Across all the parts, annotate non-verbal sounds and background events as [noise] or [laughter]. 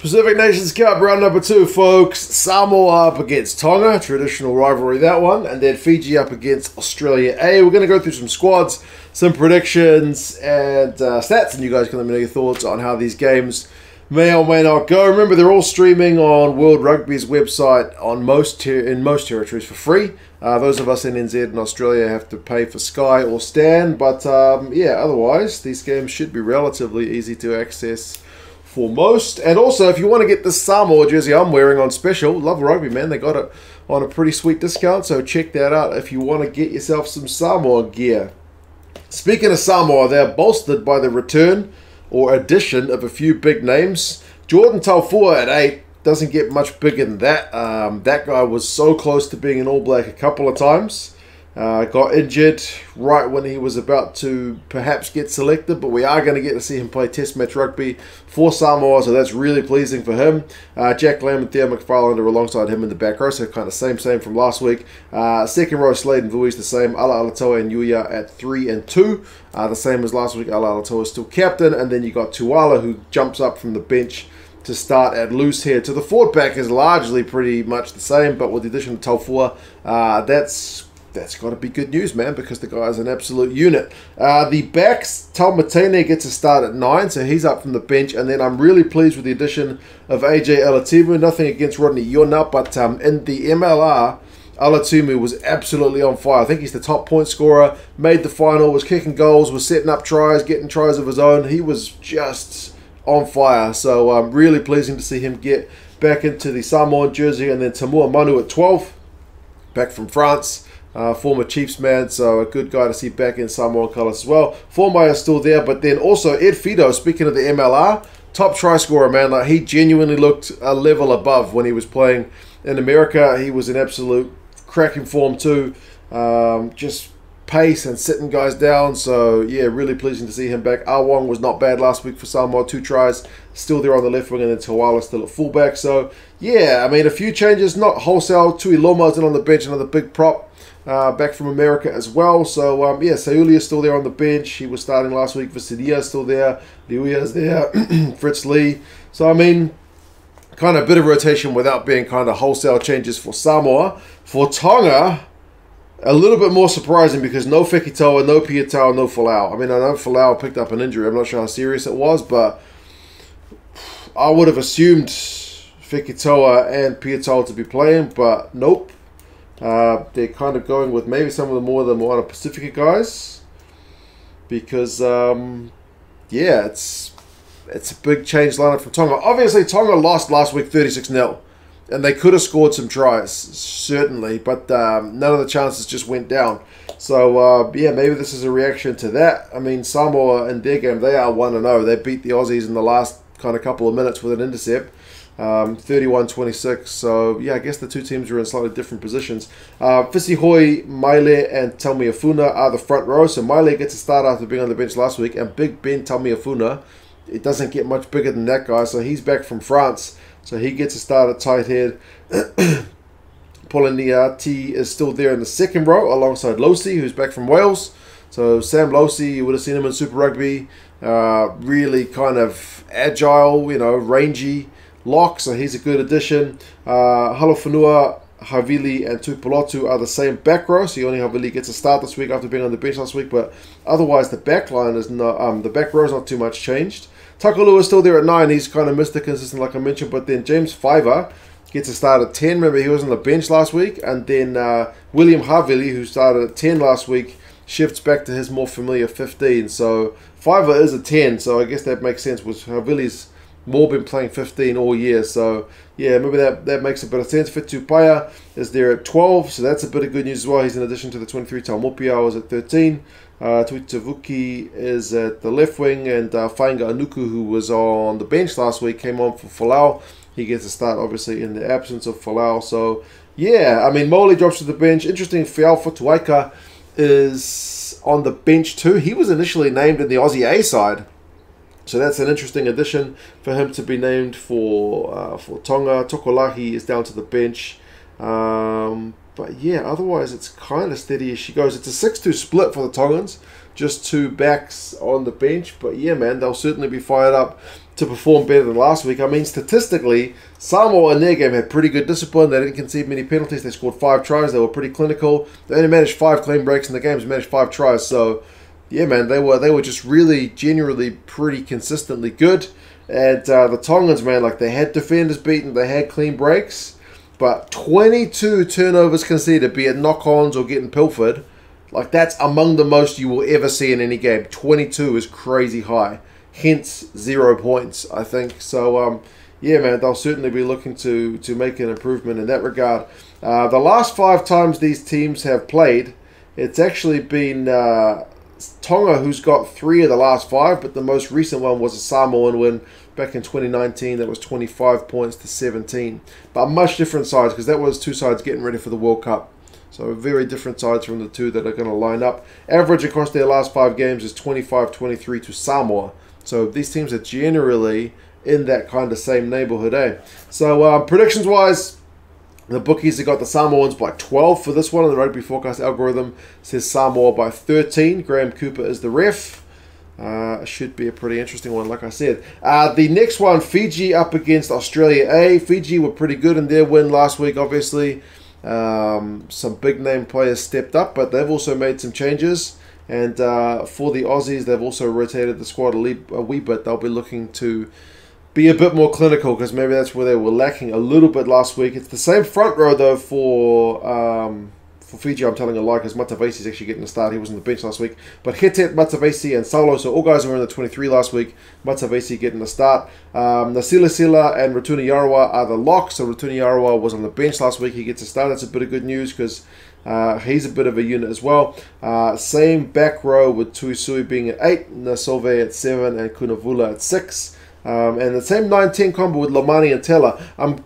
Pacific Nations Cup round number two, folks. Samoa up against Tonga, traditional rivalry that one, and then Fiji up against Australia A. We're going to go through some squads, some predictions, and uh, stats, and you guys can let me know your thoughts on how these games may or may not go. Remember, they're all streaming on World Rugby's website on most in most territories for free. Uh, those of us in NZ and Australia have to pay for Sky or Stan, but um, yeah, otherwise these games should be relatively easy to access for most. And also, if you want to get the Samoa jersey I'm wearing on special, Lovell Rugby, man, they got it on a pretty sweet discount. So check that out if you want to get yourself some Samoa gear. Speaking of Samoa, they're bolstered by the return or addition of a few big names. Jordan Taufua at 8 doesn't get much bigger than that. Um, that guy was so close to being an All Black a couple of times. Uh, got injured right when he was about to perhaps get selected, but we are going to get to see him play Test match rugby for Samoa, so that's really pleasing for him. Uh, Jack Lamb and Theo McFarland are alongside him in the back row, so kind of same same from last week. Uh, second row, Slade and Vui's the same. Ala Alatoa and Yuya at three and two, uh, the same as last week. Ala Alatoa is still captain, and then you got Tuala who jumps up from the bench to start at loose here. To the forward pack is largely pretty much the same, but with the addition of Taufua, uh, that's that's got to be good news, man, because the guy is an absolute unit. Uh, the backs, Tom Matene gets a start at 9, so he's up from the bench. And then I'm really pleased with the addition of AJ Alatimu. Nothing against Rodney Iona, but um, in the MLR, Alatimu was absolutely on fire. I think he's the top point scorer, made the final, was kicking goals, was setting up tries, getting tries of his own. He was just on fire. So um, really pleasing to see him get back into the Samoan jersey. And then Tumua Manu at 12, back from France. Uh, former Chiefs man, so a good guy to see back in Samoan colours as well. Formaya is still there, but then also Ed Fidow, speaking of the MLR, top try scorer, man. Like he genuinely looked a level above when he was playing in America. He was in absolute cracking form too. Um, just pace and sitting guys down. So yeah, really pleasing to see him back. Awong was not bad last week for Samoa, two tries, still there on the left wing, and then Tawala still at fullback. So yeah, I mean a few changes, not wholesale. Tui Loma's in on the bench, another big prop uh, back from America as well. So, um, yeah, Sayuli is still there on the bench. He was starting last week. Visidia is still there. Liuya is there. [clears throat] Fritz Lee. So, I mean, kind of a bit of rotation without being kind of wholesale changes for Samoa. For Tonga, a little bit more surprising because no Fekitoa, no Piutau, no Folau. I mean, I know Folau picked up an injury. I'm not sure how serious it was, but I would have assumed Fekitoa and Piutau to be playing, but nope. Uh, they're kind of going with maybe some of the more of the Moana Pacifica guys because um, yeah, it's it's a big change lineup from Tonga. Obviously, Tonga lost last week 36 0 and they could have scored some tries, certainly, but um, none of the chances just went down. So, uh, yeah, maybe this is a reaction to that. I mean, Samoa in their game, they are 1 0. They beat the Aussies in the last kind of couple of minutes with an intercept. Um, 31-26. So yeah, I guess the two teams are in slightly different positions. Uh, Fisihoi, Maile, and Tameifuna are the front row. So Maile gets a start after being on the bench last week, and Big Ben Tameifuna, it doesn't get much bigger than that guy. So he's back from France. So he gets a start at tight head. [clears throat] Poliniati is still there in the second row alongside Lousi, who's back from Wales. So Sam Lousi, you would have seen him in Super Rugby. Uh, really kind of agile, you know, rangy lock, so he's a good addition. Uh, Halofanua, Havili, and Tupulotu are the same back row, so only Havili gets a start this week after being on the bench last week, but otherwise the back line is not, um, the back row is not too much changed. Takulua is still there at 9, he's kind of Mr. Consistent like I mentioned, but then James Faiva gets a start at 10. Remember, he was on the bench last week, and then uh, William Havili, who started at 10 last week, shifts back to his more familiar 15. So Faiva is a 10, so I guess that makes sense with Havili's more been playing 15 all year. So, yeah, maybe that, that makes a bit of sense. Fitu Paya is there at 12, so that's a bit of good news as well. He's in addition to the 23. Taumopia was at 13. Uh, Tuitavuki is at the left wing, and uh, Fainga Anuku, who was on the bench last week, came on for Folau. He gets a start, obviously, in the absence of Folau. So, yeah, I mean, Moli drops to the bench. Interesting, Fial Tuaika is on the bench too. He was initially named in the Aussie A side so that's an interesting addition for him to be named for uh, for Tonga. Tokolahi is down to the bench. Um, but yeah, otherwise it's kind of steady as she goes. It's a 6-2 split for the Tongans. Just two backs on the bench. But yeah, man, they'll certainly be fired up to perform better than last week. I mean, statistically, Samoa in their game had pretty good discipline. They didn't concede many penalties. They scored five tries. They were pretty clinical. They only managed five clean breaks in the games. Managed five tries. So, yeah, man, they were they were just really generally pretty consistently good. And uh, the Tongans, man, like they had defenders beaten. They had clean breaks. But 22 turnovers conceded, be it knock-ons or getting pilfered, like that's among the most you will ever see in any game. 22 is crazy high. Hence zero points, I think. So um, yeah, man, they'll certainly be looking to to make an improvement in that regard. Uh, the last five times these teams have played, it's actually been uh, Tonga who's got three of the last five, but the most recent one was a Samoan win back in 2019 that was 25 points to 17. But much different sides because that was two sides getting ready for the World Cup. So very different sides from the two that are going to line up. Average across their last five games is 25-23 to Samoa. So these teams are generally in that kind of same neighborhood, eh? So uh, predictions wise, the bookies have got the Samoans by 12 for this one, and the rugby forecast algorithm says Samoa by 13. Graham Cooper is the ref. Uh, should be a pretty interesting one, like I said. Uh, the next one, Fiji up against Australia A. Fiji were pretty good in their win last week, obviously. Um, some big name players stepped up, but they've also made some changes. And uh, for the Aussies, they've also rotated the squad a, a wee bit. They'll be looking to be a bit more clinical because maybe that's where they were lacking a little bit last week. It's the same front row though for um, for Fiji, I'm telling a lie because Matavesi is actually getting a start. He was on the bench last week. But Hetet, Matavesi, and Saulo, so all guys were in the 23 last week. Matavesi getting a start. Um, Nasila Sila and Rotuni Yarawa are the locks. So Yarawa was on the bench last week. He gets a start. That's a bit of good news because uh, he's a bit of a unit as well. Uh, same back row with Tuisui being at 8, Nasove at 7, and Kunavula at 6. Um, and the same 9-10 combo with Lomani and Tela. I'm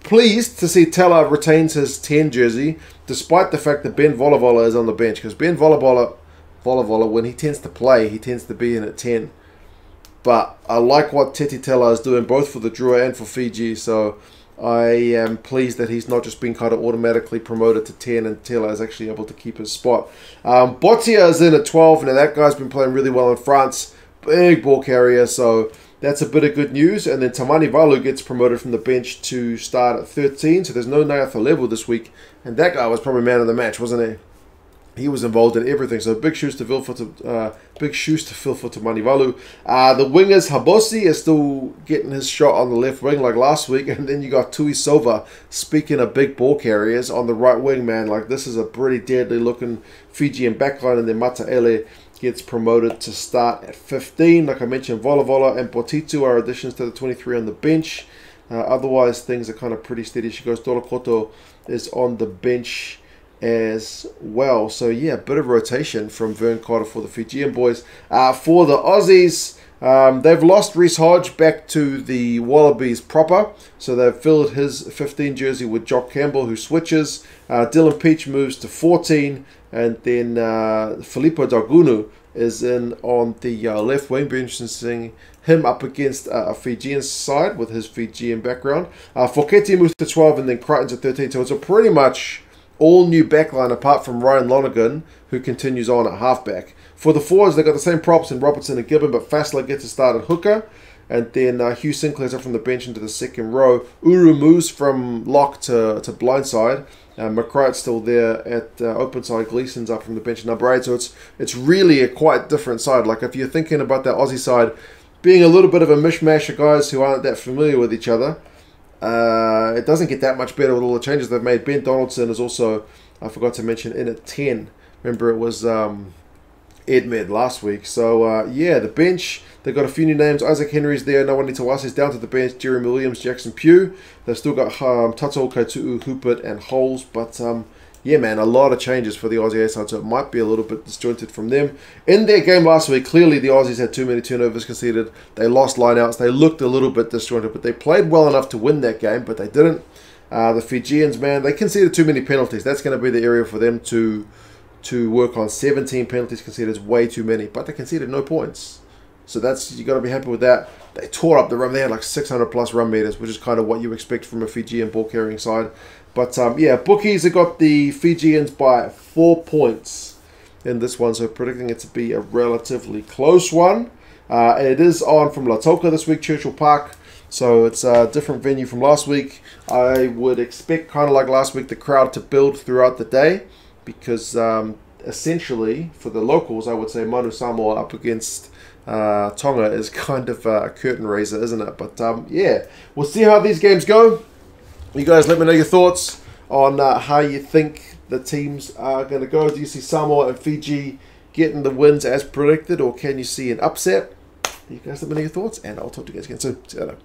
pleased to see Tela retains his 10 jersey despite the fact that Ben Volavola is on the bench, because Ben Volavola, Volavola, when he tends to play, he tends to be in at 10. But I like what Teti Tela is doing, both for the Drua and for Fiji, so I am pleased that he's not just been kind of automatically promoted to 10 and Tela is actually able to keep his spot. Um, Botia is in at 12, now that guy's been playing really well in France, big ball carrier, so that's a bit of good news. And then Tamani Valu gets promoted from the bench to start at 13. So there's no Nayacalevu this week. And that guy was probably man of the match, wasn't he? He was involved in everything. So big shoes to fill for uh, big shoes to fill for Tamani Valu. Uh, the wingers Habosi is still getting his shot on the left wing like last week, [laughs] and then you got Tui Silva Speaking of big ball carriers on the right wing, man, like this is a pretty deadly looking Fijian backline, and then Mataele gets promoted to start at 15. Like I mentioned, Volavola and Potitu are additions to the 23 on the bench. Uh, otherwise, things are kind of pretty steady. She goes, Dolokoto is on the bench as well. So, yeah, a bit of rotation from Vern Cotter for the Fijian boys. Uh, for the Aussies, um, they've lost Reece Hodge back to the Wallabies proper. So they've filled his 15 jersey with Jock Campbell, who switches. Uh, Dylan Pietsch moves to 14. And then uh, Filippo Daugunu is in on the uh, left wing. Be interesting him up against uh, a Fijian side with his Fijian background. Uh, moves to 12 and then Crichton to 13. So it's a pretty much all new backline apart from Ryan Lonergan, who continues on at halfback. For the forwards, they've got the same props in Robertson and Gibbon, but Fassler gets a start at hooker. And then uh, Hugh Sinclair's up from the bench into the second row. Uru moves from lock to, to blindside. Uh, McReight's still there at uh, open side. Gleeson's up from the bench number eight. So it's it's really a quite different side. Like if you're thinking about that Aussie side being a little bit of a mishmash of guys who aren't that familiar with each other, uh, it doesn't get that much better with all the changes they've made. Ben Donaldson is also, I forgot to mention, in at 10. Remember, it was um, Edmed last week. So, uh, yeah, the bench, they've got a few new names. Isaac Henry's there. No one needs to ask. He's down to the bench. Jeremy Williams, Jackson Pugh. They've still got um, Tato, Kaitu'u, Hupert, and Holes. But, um, yeah, man, a lot of changes for the Aussie side, so it might be a little bit disjointed from them. In their game last week, clearly the Aussies had too many turnovers conceded. They lost lineouts. They looked a little bit disjointed, but they played well enough to win that game, but they didn't. Uh, the Fijians, man, they conceded too many penalties. That's going to be the area for them to to work on 17 penalties conceded is way too many, but they conceded no points. So that's you got to be happy with that. They tore up the run. They had like 600 plus run meters, which is kind of what you expect from a Fijian ball carrying side. But um, yeah, bookies have got the Fijians by four points in this one, so predicting it to be a relatively close one. Uh, it is on from Lautoka this week, Churchill Park. So it's a different venue from last week. I would expect, kind of like last week, the crowd to build throughout the day because um, essentially, for the locals, I would say Manu Samoa up against uh, Tonga is [laughs] kind of a curtain raiser, isn't it? But um, yeah, we'll see how these games go. You guys let me know your thoughts on uh, how you think the teams are going to go. Do you see Samoa and Fiji getting the wins as predicted, or can you see an upset? You guys let me know your thoughts, and I'll talk to you guys again soon. See you later.